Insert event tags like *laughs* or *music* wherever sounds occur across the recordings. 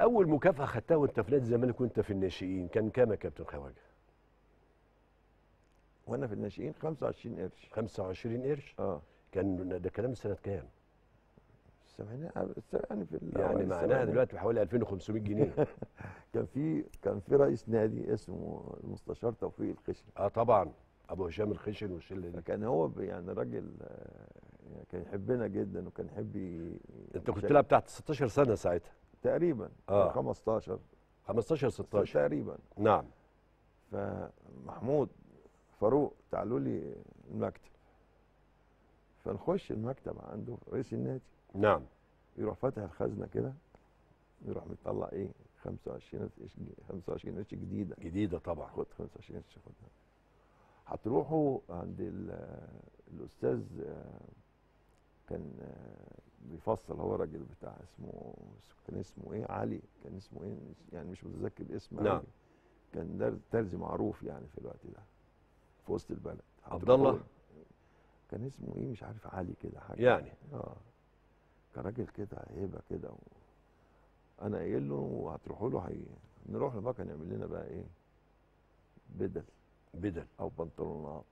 أول مكافاه خدتها وأنت في نادي الزمالك وأنت في الناشئين كان كام يا كابتن خواجة؟ وأنا في الناشئين 25 قرش. 25 قرش؟ آه. كان ده كلام سنه كام؟ يعني في يعني معناها. دلوقتي بحوالي 2500 جنيه. *laughs* كان في كان في رئيس نادي اسمه المستشار توفيق الخشن. آه طبعا. أبو هشام الخشن والشلة دي. كان هو يعني راجل آه، كان يحبنا جدا وكان يحب أنت كنت تلعب تحت 16 سنة ساعتها. تقريبا آه. آه. 15 15 16 تقريبا. نعم. فمحمود فاروق تعالوا لي المكتب. فنخش المكتب عنده رئيس النادي. نعم. يروح فاتح الخزنة كده يروح مطلع إيه 25 قرش 25 قرش جديدة. جديدة طبعا. خد 25 قرش خدها هتروحوا عند ال- الأستاذ آه، كان آه، بيفصل هو راجل بتاع اسمه كان اسمه إيه؟ علي. كان اسمه إيه؟ يعني مش متذكر الاسم نعم. كان ترزي معروف يعني في الوقت ده في وسط البلد. عبد الله؟ كان اسمه إيه؟ مش عارف علي كده حاجة. يعني. آه. كان راجل كده هيبة كده. و... أنا قايل له وهتروحوا له هي نروح له بقى كان يعمل لنا بقى إيه؟ بدل. بدل. أو بنطلونات.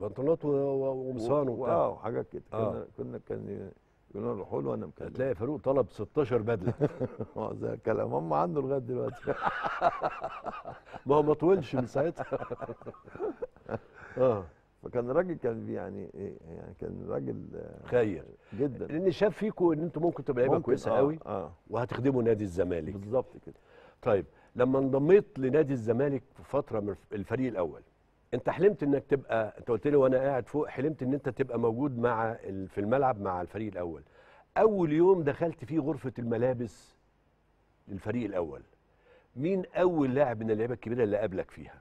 بنطلونات و- و- وقمصان و- وبتاع. آه وحاجات كده. آه. كنا كنا كان يقولوا روحوا له وأنا مكلم هتلاقي فاروق طلب 16 بدلة. *laughs* آه زي الكلام. هم عنده لغاية دلوقتي. *laughs* ما هو ما طولش من ساعتها. *laughs* آه. فكان راجل كان يعني إيه يعني كان راجل آه، خير جدا. لأن شاف فيكم إن أنتم ممكن تبقى لعيبة كويسة آه، قوي آه. وهتخدموا نادي الزمالك. بالظبط كده. طيب لما انضميت لنادي الزمالك في فترة من الفريق الأول انت حلمت انك تبقى انت قلت لي وأنا قاعد فوق حلمت ان انت تبقى موجود مع ال- في الملعب مع الفريق الأول. أول يوم دخلت فيه غرفة الملابس للفريق الأول. مين أول لاعب من اللعيبة الكبيرة اللي قابلك فيها؟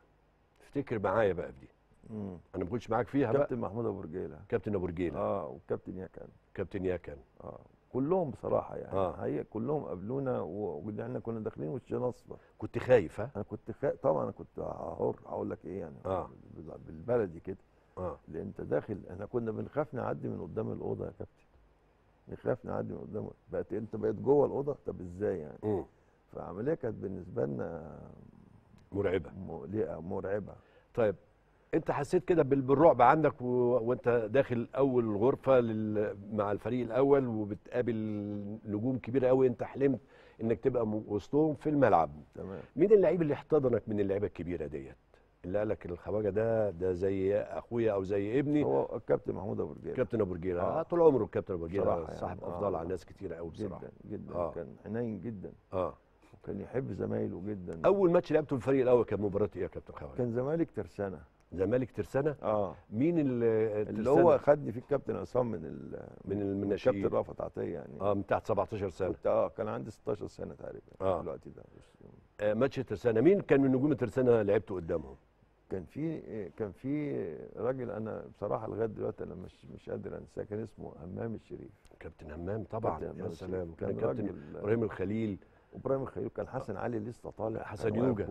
افتكر معايا بقى في دي. مم. أنا ما كنتش معاك فيها بقى. كابتن محمود أبو رجيلة. كابتن أبو رجيلة. آه وكابتن ياكن كابتن ياكن آه. كلهم بصراحة يعني آه. آه. هي كلهم قابلونا وإحنا كنا داخلين وشنا اصفر كنت خايف ها أنا كنت خ... طبعا أنا كنت هحر هقول لك إيه يعني آه. بال- بالبلدي كده آه لأن أنت داخل إحنا كنا بنخاف نعدي من قدام الأوضة يا كابتن نخاف نعدي من قدام بقت أنت بقيت جوه الأوضة طب إزاي يعني مم. فعملية كانت بالنسبة لنا مرعبة مقلقه مرعبة طيب انت حسيت كده بال- بالرعب عندك و... وانت داخل اول غرفة لل... مع الفريق الأول وبتقابل نجوم كبيرة قوي انت حلمت انك تبقى وسطهم في الملعب تمام مين اللعيب اللي احتضنك من اللعيبة الكبيرة ديت اللي قال لك الخواجة ده ده زي أخويا أو زي ابني هو الكابتن محمود أبو رجيلة كابتن أبو رجيلة آه. آه. طول عمره الكابتن أبو رجيلة يعني. صاحب آه. أفضل على ناس كتيرة قوي بصراحة جدا جدا آه. آه. كان حنين جدا آه وكان يحب زمايله جدا أول ماتش لعبته في الفريق الأول كان مباراة إيه يا كابتن خواجة كان زمالك ترسانة زمالك ترسانة. آه. مين اللي اللي هو خدني فيه الكابتن عصام من ال من من. الكابتن رأفت عطية يعني. آه من تحت 17 سنة. كنت آه كان عندي 16 سنة تقريبا. في الوقت ده. آه، ماتش الترسانه مين كان من نجوم الترسانه لعبته قدامهم؟ كان في كان في راجل أنا بصراحة لغاية دلوقتي أنا مش مش قادر أنساه. كان اسمه همام الشريف. كابتن همام طبعا. يا سلام. كان كابتن إبراهيم الخليل. وابراهيم الخليل. كان حسن علي لسه طالع. حسن يوجا.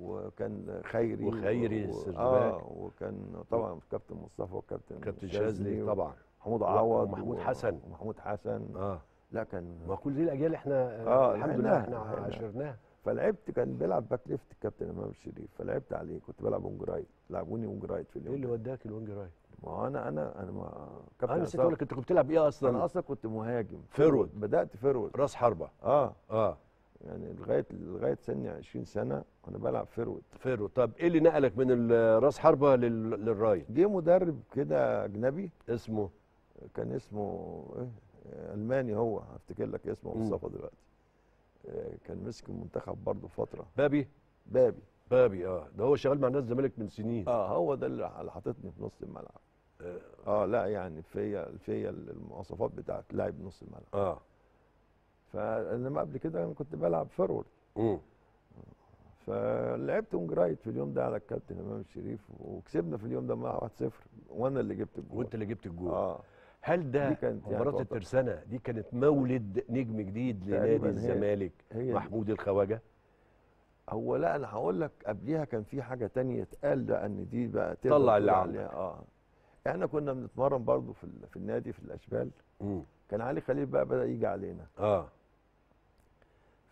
وكان خيري وخيري و- السرباك. آه وكان طبعا كابتن مصطفى وكابتن كابتن شاذلي طبعا. محمود عوض ومحمود و- حسن. ومحمود حسن. آه. لا كان ما كل دي الأجيال إحنا آه، آه الحمد لله إحنا. عاشرناها فلعبت كان بيلعب back left الكابتن إمام الشريف فلعبت عليه كنت بلعب wing right. لعبوني wing right في إيه اليوم اللي ده. وداك ال wing right؟ ما أنا أنا أنا ما أنا نسيت أقول لك أنت كنت بتلعب إيه أصلا؟ أنا أصلا كنت مهاجم. forward. بدأت forward. راس حربة. آه. آه. يعني لغايه لغاية سني 20 سنة وأنا بلعب forward forward طب إيه اللي نقلك من راس حربة لل... لل right جه مدرب كده أجنبي. اسمه؟ كان اسمه إيه؟ ألماني هو. هفتكر لك اسمه. مصطفى دلوقتي. آه، كان مسك المنتخب برضه فترة. بابي؟ بابي. بابي آه. ده هو شغال مع نادي الزمالك من سنين. آه هو ده اللي اللي حاططني في نص الملعب. آه لا يعني فيا فيا المواصفات بتاعت لاعب نص الملعب. آه. فإنما قبل كده أنا كنت بلعب forward امم فلعبت wing right في اليوم ده على الكابتن إمام الشريف وكسبنا في اليوم ده مع 1-0 وأنا اللي جبت الجول. وأنت اللي جبت الجول. آه. هل ده يعني مباراة تعتبر- الترسانة دي كانت مولد نجم جديد لنادي الزمالك هي محمود الخواجة؟ هو لا أنا هقول لك قبليها كان في حاجة تانية اتقال إن دي بقى طلع اللي عندك. عليها- آه. إحنا كنا بنتمرن برضو في في النادي في الأشبال. امم كان علي خليل بقى بدأ يجي علينا. آه.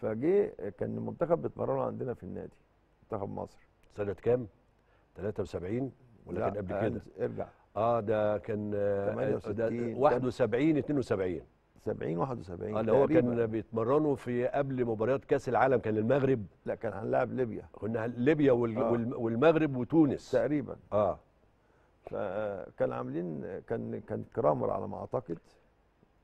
فجه كان المنتخب بيتمرنوا عندنا في النادي منتخب مصر. سنة كام؟ 73 ولا لا، كان قبل كده؟ ارجع. آه ده كان آه، 68 ده 71 72 70 71 آه اللي هو. كان بيتمرنوا في قبل مباريات كأس العالم كان المغرب لا كان هنلاعب ليبيا. كنا ليبيا وال- آه. وال- والمغرب وتونس. تقريبا. آه. فكان عاملين كان كان كرامر على ما أعتقد.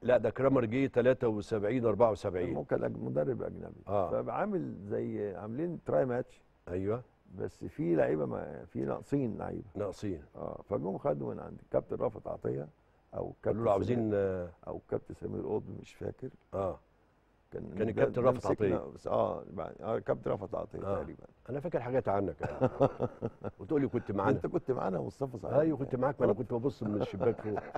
لا ده كرامر جه 73 74 ممكن مدرب أجنبي. آه. فعامل زي عاملين تراي ماتش أيوه. بس في لعيبة ما في ناقصين لعيبة. ناقصين. آه فجم خدوا من عند الكابتن رافت عطية أو كابتن له عاوزين آه, أو كابتن سمير قطب مش فاكر. آه. كان كان الكابتن رافت. بس آه آه كابتن رافت عطية آه. تقريبا. أنا فاكر حاجات عنك. *laughs* وتقول لي كنت معانا. أنت كنت معانا يا مصطفى صحيح. أيوه كنت معاك ما أنا كنت ببص من الشباك فوق. *laughs*